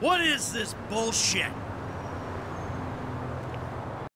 What is this bullshit?